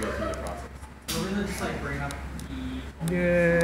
go through the process. We're gonna just like bring up the. Yay.